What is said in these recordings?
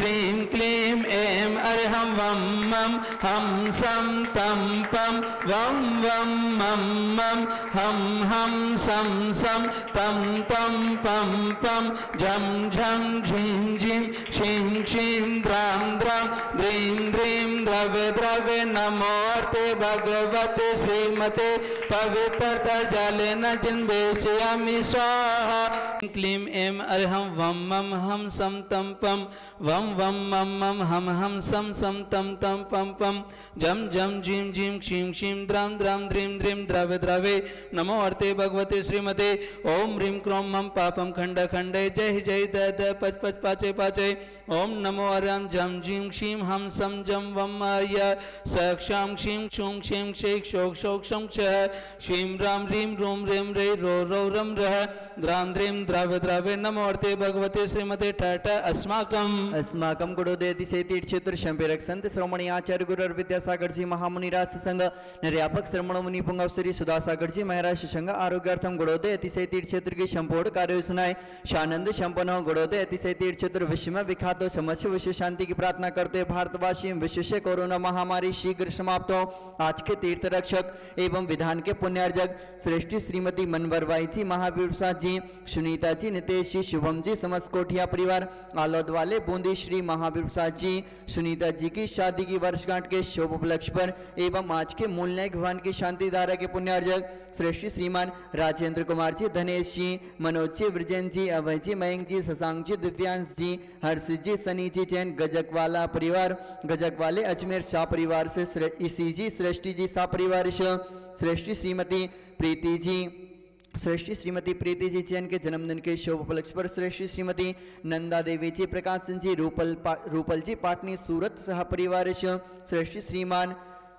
श्रीं क्लीं ऐं अर्हं वं मं हं सं तं पं वं वं मं मं हं हं सं सं तं तं पं पं झं झं झिं झिं क्षीं क्षीं द्रां द्रां द्रीं द्रीं द्रव्य द्रव्य नमोऽर्ते भगवते श्रीमते पवित्रता जलेन जिन्वेशयामि स्वाहा। क्लीं ऐं अर्हं वं मं हं सं तं पं वं वं मं मं हं हं सं सं तं तं पं पं। जं जं झीं झीं क्षीं क्षीं द्रां द्रां द्रीं द्रीं द्रव्य द्रवे। नमो अर्ते भगवते श्रीमते। ॐ ह्रीं क्रों मं पापं खण्ड खण्डे। जय जय द द पच पच पाचे पाचे। ॐ नमो अर्यं जं झीं क्षीं हं सं जं वं आय स क्षां क्षीं क्षूं क्षीं क्षै क्षोक् क्षोक् क्षं। क्षः क्षीं रां ह्रीं रूं ह्रीं रे रो रौ रं रः द्रां द्रीं द्रव्य द्रवे। नमो अर्ते भगवते श्रीमते। ठठ अस्माकम् अस्माकं। गुरुदेति से तीर्थक्षेत्र शंपेरक संत श्रवणी आचार्य गुरु विद्यासागर जी महामुनि राज संघ निर्यापक श्रमण मुनि पुंगव श्री सुधासागर जी महाराज संघ आरोग्यार्थम गुणोदय अतिशय तीर्थ क्षेत्र की संपूर्ण कार्य सुनाए शानंद संपन्न गुणोदय अतिशय तीर्थ क्षेत्र विश्व में विख्यात समस्त विश्व शांति की प्रार्थना करते भारतवासी विशेष कोरोना महामारी शीघ्र समाप्त हो आज के तीर्थ रक्षक एवं विधान के पुण्यार्जक श्रेष्ठी श्रीमती मनवरबाई जी महावीर प्रसाद जी सुनीता जी नितेश जी शुभम जी समस्त कोठिया परिवार आलोद वाले बूंदी श्री महावीर प्रसाद जी सुनीता जी की शादी की वर्षगांठ के शुभ उपलक्ष्य पर एवं आज के मूल नायक भगवान की शांति धारा के पुण्यार्जक श्रेष्ठी श्रीमान राजेंद्र कुमार जी, धनेश जी, मनोज जी ब्रजेन जी, अभय जी, मयंक जी शशांक जी, दिव्यांश जी, हर्ष जी, सनी जी, जैन, गजकवाला परिवार, गजकवाले अजमेर शाह परिवार से इसी जी, श्रेष्ठी जी शाह परिवार श्रेष्ठी श्रीमती प्रीति जी। श्रेष्ठी श्रीमती प्रीति जी जैन के जन्मदिन के शुभ उपलक्ष्य पर श्रेष्ठी श्रीमती नंदा देवी जी प्रकाश सिंह जी रूपल पा, रूपल जी पाटनी सूरत सह परिवार श्रेष्ठी श्रीमान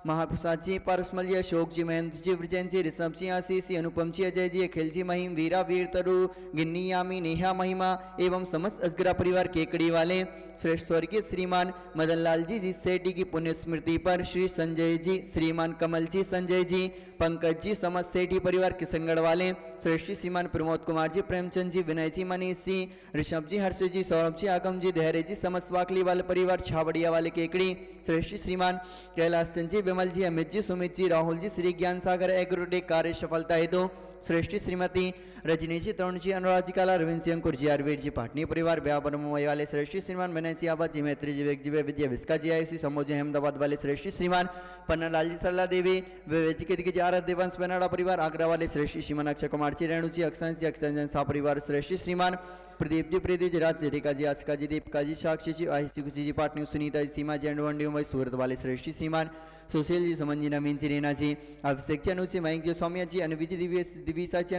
महाप्रसाद जी पारसमल अशोक जी महेंद्र जी विजयन जी ऋषभ जी आशीष जी अनुपम जी अजय जी अखिल जी महिम वीरा वीर तरु गिन्नी यामी नेहा महिमा एवं समस्त अजगरा परिवार केकड़ी वाले श्रेष्ठ स्वर्गीय श्रीमान मदन लाल जी जी सेठी की पुण्य स्मृति पर श्री संजय जी, श्रीमान कमल जी संजय जी, पंकज जी समस्त सेठी परिवार किशनगढ़ वाले, श्रेष्ठी श्रीमान प्रमोद कुमार जी, प्रेमचंद जी, विनय जी, मनीष जी, ऋषभ जी, हर्ष जी, सौरभ जी, आगम जी, धैर्य जी, समस्त वाकली वाले परिवार छावड़िया वाले केकड़ी, श्रेष्ठी श्रीमान कैलाश चंद जी, विमल जी, अमित जी, सुमित जी, राहुल जी, श्री ज्ञान सागर एग्रोटे कार्य सफलता हेतु श्रेष्ठी श्रीमती रजनी जी तरुण जी अनुराग जी, काला रविंद्र सिंह अंकुर जी आरवीर जी, पाटनी परिवार व्यापार मुंबई वाले श्रेष्ठी श्रीमान, विनय जी आबाद जी, मैत्री जी वेग जी, विद्या विस्का जी आई सी समोज जी, अहमदाबाद वाले श्रेष्ठी श्रीमान पन्नालाल जी, सरला देवी, विवेक जी आरत देवंश, बेनाडा परिवार, आगरा वाले श्रेष्ठी श्रीमान, अक्षय कुमार जी, रेणु जी, अक्षय जी, अक्षय जन सा परिवार श्रेष्ठी श्रीमान, प्रदीप जी, प्रीति जी, राज रेखा जी आसिका जी, दीपिका जी, साक्षी जी आहिसी खुशी जी, पाटनी, सुनीता जी, सीमा जी अंडवंडी मुंबई, सूरत वाले श्रेष्ठी श्रीमान सुशील जी समन जी नवीन जी रीना जी अभिषेक जी अनु जी मयंक जी सौम्या जी अनवी जी दिव्य दिविसा जी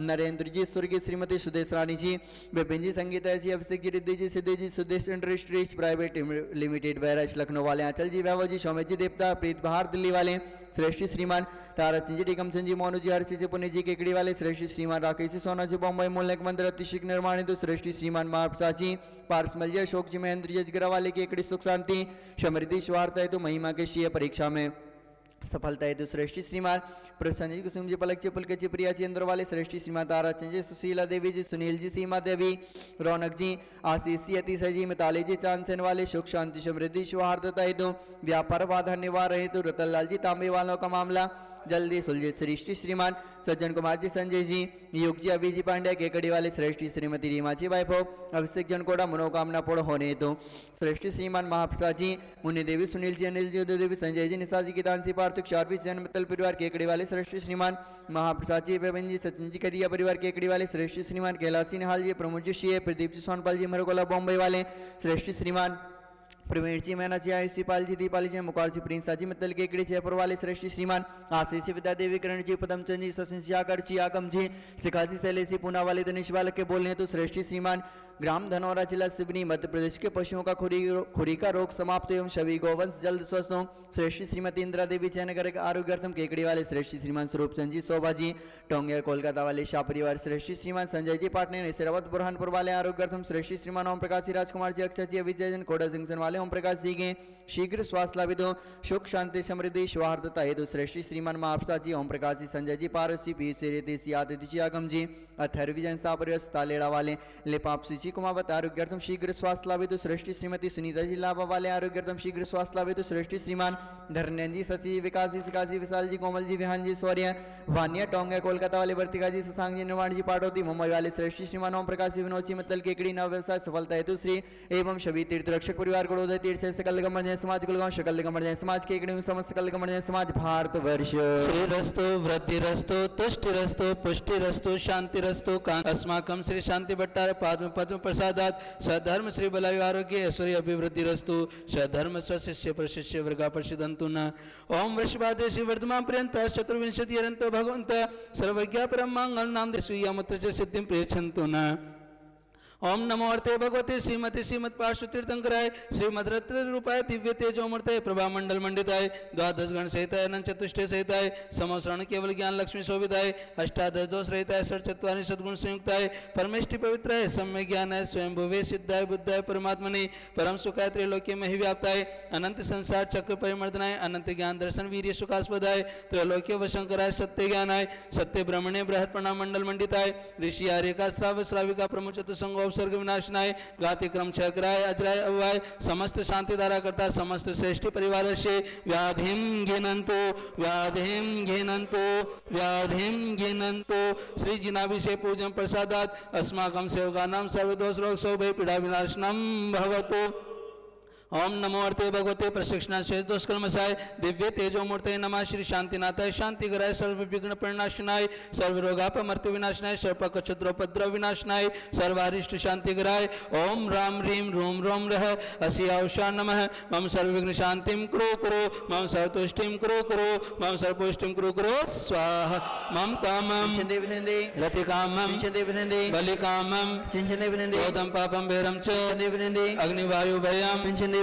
नरेंद्र जी, स्वर्गीय Shrimati Sudesh Rani ji, Vipin ji, Sangeeta ji, Abhishek ji, Riddhi ji, Siddhi ji, Sudesh industries private limited, Bairaj, Lucknow वाले, आंचल जी, वैभव जी, सौम्य जी, देवता, प्रीत बहार दिल्ली वाले, श्रेष्ठी श्रीमान, तारा सिंह जी सिंह जी, मोनू जी, हरसी जी पुण्य जी, केकड़ी वाले, श्रेष्ठी श्रीमान, राकेश जी, सोना जी बॉम्बे मूलक मंदिर, अतिशिक निर्माण हेतु श्रेष्ठी श्रीमान, महाप्रसाद जी पारसमल जी अशोक जी, महेंद्र जी, अजगरा वाले, केकड़ी, सुख शांति समृद्धि स्वार्थ हेतु, महिमा के शीय परीक्षा में। सफलता हेतु श्रेष्ठी श्रीमान प्रसन्न जी कुसुम जी, पलक जी पुलक जी प्रिया जी, इंद्र वाले श्रेष्ठी श्रीमान तारा चंद जी, सुशीला देवी जी, सुनील जी, सीमा देवी, रौनक जी, आशीष जी, अतिशय जी, मिताली जी, चांदसेन वाले, सुख, शांति, समृद्धि सौहार्दता हेतु, व्यापार, बाधा, निवार हेतु रतन लाल जी, तांबे वालों का मामला जल्दी सुलझे। श्रेष्ठी श्रीमान सज्जन कुमार जी, संजय जी युग जी अभी जी पांड्या केकड़ी वाले श्रेष्ठी श्रीमती रीमा जी वैभव अभिषेक जनकोड़ा मनोकामना पूर्ण होने हेतु श्रेष्ठी श्रीमान महाप्रसाद जी, मुनि देवी सुनील जी, अनिल जी देवी, संजय जी, निशा जी गीतांशी पार्थिक शारवी जन्म मित्तल परिवार, केकड़ी वाले श्रेष्ठी श्रीमान महाप्रसाद जी बेबन जी, सचिन जी करिया परिवार, केकड़ी वाले श्रेष्ठी श्रीमान कैलाशी निहाल जी, प्रमोद जी शी प्रदीप जी, सोनपाल जी मरकोला बॉम्बे वाले श्रेष्ठी श्रीमान प्रवीण जी मैना जी आयुषी जी जी, मुकाल जी, प्रिंसा जी, मित्तल केकड़ी जयपुर वाले श्रेष्ठी, श्रीमान, आशीष, विद्या देवी, करण जी पदमचंद जी, सचिन सियाकर जी, आगम जी सिखाजी शैलेषी पूना वाले दिनेश वाले के बोलने तो श्रेष्ठी, श्रीमान, ग्राम धनौरा जिला, सिवनी, मध्य प्रदेश के पशुओं का खुरी खुरी का रोग समाप्त एवं सभी गोवंश जल्द स्वस्थ हो। श्रेष्ठी श्रीमती इंदिरा देवी जयनगर के आरोग्यार्थम केकड़ी वाले श्रेष्ठी श्रीमान स्वरूप चंद जी शोभा जी, टोंगे, कोलकाता वाले शाह परिवार, श्रेष्ठी श्रीमान संजय जी पाटने नैसराबाद बुरहानपुर वाले आरोग्यार्थम श्रेष्ठी श्रीमान ओम प्रकाश जी, राजकुमार जी, अक्षय जी विजय जन, कोडा जंक्शन वाले ओम प्रकाश जी के शीघ्र स्वास्थ्य लाभित हो सुख, शांति, समृद्धि, सौहार्दता हेतु श्रेष्ठी श्रीमान महापसा जी, ओम प्रकाश जी, संजय जी, पारस पीयूष रेती सी, आदित्य जी, आगम जी, अथर्व विजयन सापरियस तालेड़ा वाले, लेपापसी जी, कुमावत आरोग्यार्थम शीघ्र स्वास्थ्य लाभित, श्रेष्ठी श्रीमती सुनीता जी, लाभा वाले आरोग्यार्थम शीघ्र स्वास्थ्य लाभित, श्रेष्ठी श्रीमान धरण्यन जी जी विकास जी सिकास विशाल जी, कोमल जी, विहान जी, सौर्य, वानिया, टोंगे, कोलकाता वाले, वर्तिका जी ससांग जी, निर्माण जी पाटोती मुंबई वाले, श्रेष्ठी श्रीमान ओम प्रकाश जी, विनोद जी, मित्तल, केकड़ी, नव व्यवसाय, सफलता हेतु श्री एवं शबी तीर्थ रक्षक परिवार गणोदय तीर्थ से सकल गमन जय समाज गुलगांव शकल गमन जय समाज, केकड़ी समस्त सकल गमन जय समाज भारत वर्ष श्रीरस्तु, वृद्धिरस्तु, तुष्टिरस्तु, पुष्टिरस्तु, शांतिरस्तु, का अस्माकं श्री शांति भट्टार, पाद्म पद्म प्रसादात सधर्म श्री बलायु आरोग्य ऐश्वर्य अभिवृद्धिरस्तु सधर्म स्वशिष्य प्रशिष्य वर्गा प्रसिद्धंतु न ओम वृषभादे श्री वर्धमान पर्यंत चतुर्विंशति भगवंत सर्वज्ञ मंगल नाम स्वीयामत्र च सिद्धिं प्रेक्षन्तु न ओम नमो अर्थे भगवते, श्रीमती श्रीमद पार्श्व तीर्थंकराय श्रीमद रत्न रूपाय दिव्य तेजोमूर्तय प्रभा मंडल मंडिताय, द्वादश गण सहिताय अनंत चतुष्टय सहिताय, समोसरण केवल ज्ञान लक्ष्मी शोभिताय, अष्टादश दोष रहिताय, षट चत्वारि सद्गुण संयुक्ताय, परमेष्टि पवित्राय सम्य ज्ञानाय स्वयं भुवे सिद्धाय, बुद्धाय, परमात्मने, परम सुखाय त्रैलोक्य में व्याप्ताय, अनंत संसार चक्र परिमर्दनाय, अनंत ज्ञान दर्शन वीर्य सुखास्पदाय, त्रैलोक्य वशंकराय सत्य ज्ञानाय, सत्य ब्रह्मणे बृहत प्रणाम मंडल मंडिताय, ऋषि आर्य का श्राव श्राविका प्रमुख चतुसंग उपसर्ग विनाशनाय गाति क्रम कराय अजराय अवाय समस्त शांति धारा करता, समस्त श्रेष्ठ परिवार से व्याधिम घिनंतो व्याधिम घिनंतो व्याधिम घिनंतो श्री जिनाभि से पूजन प्रसादात अस्माकम सेवका नाम सर्वदोष रोग सौभय पीड़ा विनाशनम भवतु। ओम नमो अर्थे भगवते प्रशिक्षण शेष दोषकर्मसाय दिव्य तेजो मूर्ते नमः। श्री शांतिनाथाय शांति कराय सर्व विघ्न परिनाशनाय सर्व रोगापमर्त्य विनाशनाय सर्प क्षुद्रोपद्रव विनाशनाय सर्वारिष्ट शांति कराय ओम राम ह्रीम रूम रोम रह असी औषा नमः। मम सर्व विघ्न शांतिम कुरु कुरु। मम सर्वतुष्टिम कुरु कुरु। मम सर्वपुष्टिम कुरु कुरु। स्वाहा। मम कामम रति कामम बलि कामम चिंचन पापम भैरम च। अग्निवायु भयम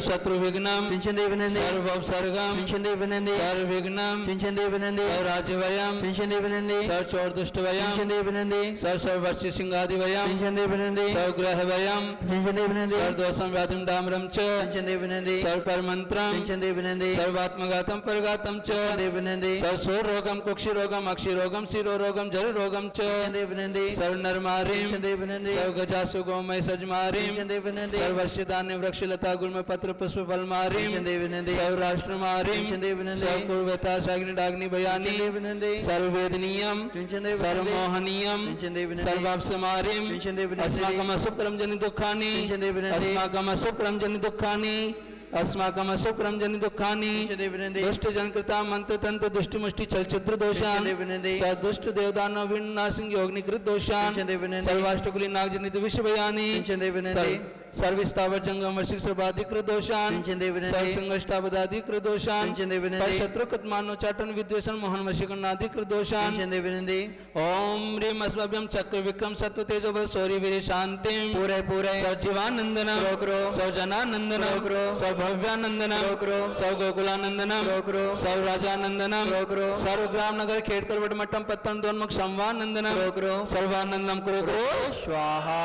शत्रु विघ्नम चिंचन विनंदे सर्वोपसर्गम चिंचन विनंदे सर्व विघ्नम चिंचन विनंदे सर्व राज्य वयम चिंचन विनंदे सर्व चोर दुष्ट वयम चिंचन विनंदे सर्व सर्ववर्षि सिंहादि वयम चिंचन विनंदे सर्व ग्रह वयम चिंचन विनंदे सर्व दोषम व्याधिम डामरम च चिंचन लता गुल्म पत्र पुष्प फल मारिम विनंदे सर्व राष्ट्र मारिम चिंचन सर्व कुर्वता साग्नि डाग्नि भयानि चिंचन विनंदे सर्व वेदनीयम चिंचन सर्व विनंदे मोहनीयम चिंचन विनंदे सर्वापसमारिम चिंचन विनंदे अस्माकम् असुक्रम जनि दुःखानि अस्माकम् असुक्रम जनि दुःखानि अस्माकम् असुक्रम जनि दुःखानि दुष्ट जन कृता मंत्र तंत्र दुष्टि मुष्टि चल चित्र दोषान सदुष्ट देवदानव विनाशिंग योगनि कृत दोषान सर्वाष्टकुली नाग जनित विश्व भयानि ओम ह्रीम अस्मभ्यम चक्र विक्रम सत्व तेजो बल सौर्य वीर शांतिम पूरे पूरे। सजीवानंदनम करो करो सौजनानंदनम करो करो सौभव्यानंदनम करो करो सौ करो सर्व ग्राम नगर खेड़कर वटमट्टम पत्तन दोन्मुख संवानंदनम करो करो सर्वानंदम कुरु स्वाहा।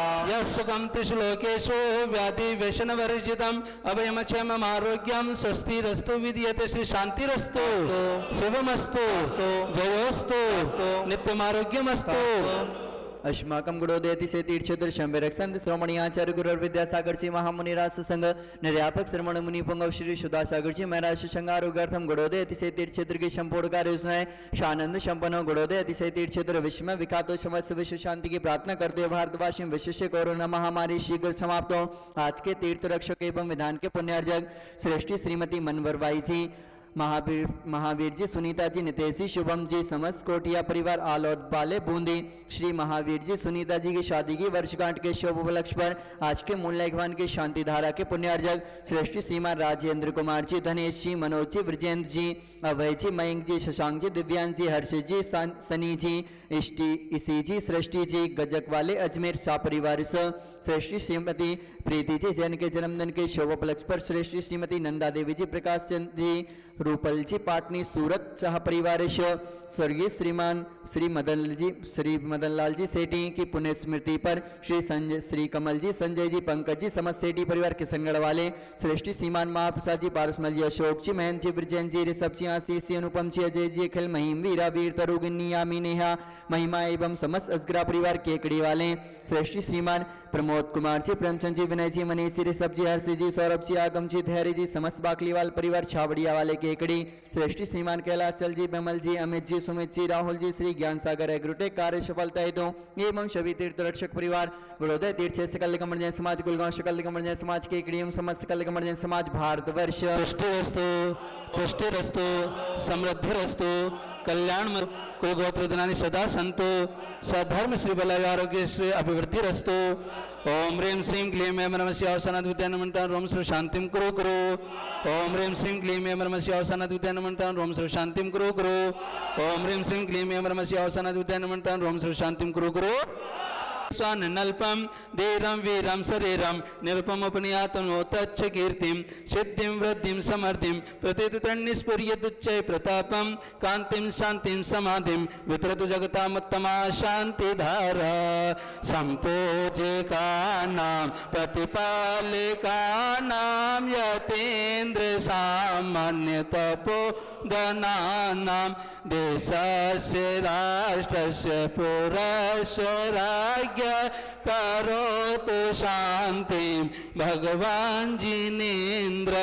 त्रिश्लोकेषु व्याधि व्यसनवर्जितम् अभयमक्षयमम् आरोग्यं स्वस्तिरस्तु विधीयते। श्री शान्तिरस्तु शुभमस्तु। जयोस्तु। नित्यमारोग्यमस्तु। अस्माकं गुणोदयति से तीर्थक्षेत्र शंभेरक संत श्रोमणी आचार्य गुरु विद्यासागर जी महामुनि रास संघ निर्यापक श्रमण मुनि पुंगव श्री सुधा सागर जी महाराज संघ आरोग्यार्थम गुणोदयति से तीर्थक्षेत्र की संपूर्ण कार्य योजनाएँ शानंद संपन्न गुणोदयति से तीर्थक्षेत्र विश्व में विखातो समस्त विश्व शांति की प्रार्थना करते हुए भारतवासी में विशेष कोरोना महामारी शीघ्र समाप्त हो। आज के तीर्थ रक्षक एवं विधान के पुण्यार्जक श्रेष्ठी श्रीमती मनवरबाई जी महावीर महावीर जी, सुनीता जी, नितेश जी, शुभम जी, समस्त कोटिया परिवार, आलोद बाले बूंदी, श्री महावीर जी, सुनीता जी की शादी की वर्षगांठ के शुभ उपलक्ष्य पर आज के मूल भवन की शांति धारा के पुण्यार्जक श्रेष्ठी श्रीमान राजेंद्र कुमार जी, धनेश जी, मनोज जी, ब्रजेंद्र जी, अभय जी, मयंक जी, शशांक जी दिव्यांश जी, हर्ष जी, सनी जी, इष्टि, इसी जी, सृष्टि जी, गजक वाले अजमेर शाह परिवार श्रेष्ठी श्रीमती प्रीति जी जैन के जन्मदिन के शोभोपलक्ष्य पर श्रेष्ठी श्रीमती नंदा देवी जी, प्रकाश चंद जी, रूपल जी पाटनी, सूरत सह परिवार स्वर्गीय श्रीमान श्री मदन जी, श्री मदन लाल जी सेठी की पुण्य स्मृति पर श्री संजय, श्री कमल जी, संजय जी, पंकज जी समस्त सेठी परिवार के संगड़ वाले श्रेष्ठी श्रीमान महाप्रसाद जी, पारसमल जी, अशोक जी, महेंद्र जी ब्रजैन जी, ऋषभ जी, आशीष अनुपम जी, अजय जी, अखिल महिम, वीरा, वीर तरुगिनी यामी नेहा, महिमा एवं समस्त असगरा परिवार केकड़ी वाले श्रेष्ठी श्रीमान प्रमोद कुमार जी, प्रेमचंद जी, विनय जी, मनीष जी, ऋषभ जी, हर्षि जी, सौरभ जी, आगम जी, धैर्य जी, समस्त बाकलीवाल परिवार, छावड़िया वाले केकड़ी, श्रेष्ठी श्रीमान कैलाश चल जी, बिमल जी, अमित जी, सुमित जी, राहुल जी, श्री ज्ञान सागर एग्रोटेक कार्य सफलता हेतु एवं सभी तीर्थ रक्षक परिवार बड़ोदय तीर्थ सकल कमर जैन समाज गुलगांव शकल कमर जैन समाज, केकड़ी एवं समस्त सकल कमर जैन समाज भारतवर्ष पुष्टिरस्तु पुष्टिरस्तु समृद्धिरस्तु, कल्याण कुलगोत्र सदा संतो सधर्म श्री बल आरोग्य श्री अभिवृद्धिरस्तु। ओम ह्रीं श्रीं क्लीं मंत्र रोम श्री शांति कुरु कुरु। ओम ह्रीं श्रीं क्लीं मंत्र रोम श्री शांति कुरु कुरु। ओम ह्रीं श्रीं क्लीं मंत्र रोम श्री शांति कुरु कुरु। स्वानल्पम धीरम वीरम शरीरम निरुपमुपनियातनोतच्च कीर्तिम सिद्धिं वृद्धिं समर्थिं प्रतितन्निस्फुर्यदुच्चय प्रतापम कांतिं शांतिं समाधिं वितरतु जगतामुत्तमा शान्तिधारा सम्पूजिकानां प्रतिपालिकानां यतीन्द्र सामान्यतपोधनानां देशस्य से पुरस्य राज्ञ करोतु शांति भगवान् जिनेन्द्र